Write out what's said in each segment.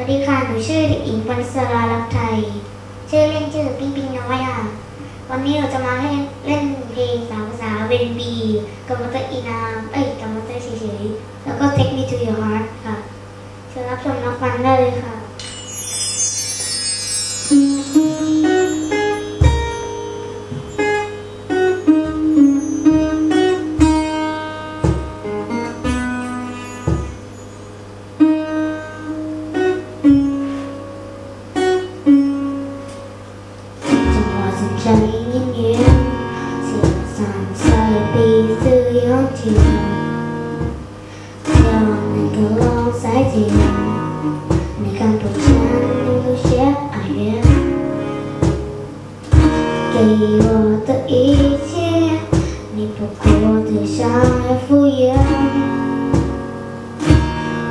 วัสดีค่ะ หนูชื่อเด็กหญิงปนสราลักไทย ชื่อเล่นชื่อปิ๊งปิ๊งน้อยอะ วันนี้เราจะมาให้เล่นเพลงสามภาษาเวนบีกับมัตเตอีนาม เอ้ยกับมัตเตอร์เฉยๆแล้วก็เทคนิคทูยอร์ค่ะเชิญรับชมนักฟังได้เลยค่ะ sorry be to your team Giờ này cứ lo giải gì Này càng thuộc chán nhưng tôi sẽ ai biết Kỳ vô tự ý chế Này phục cô từ xa phu yên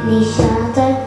Này xa tới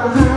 the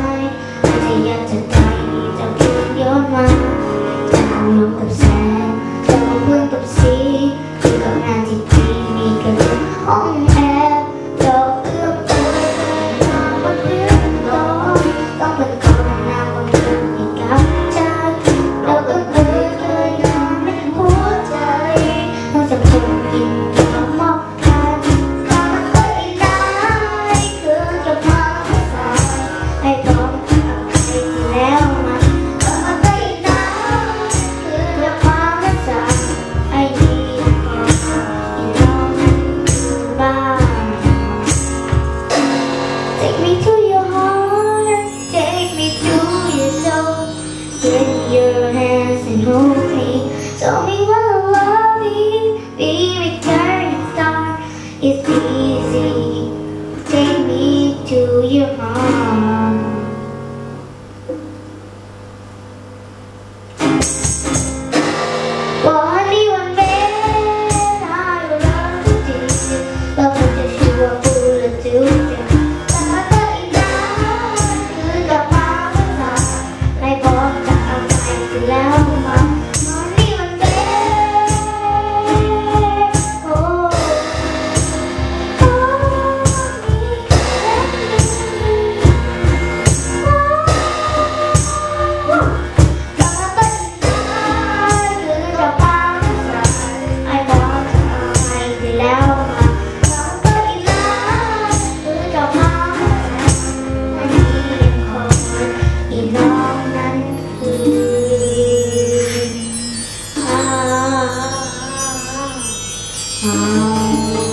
Música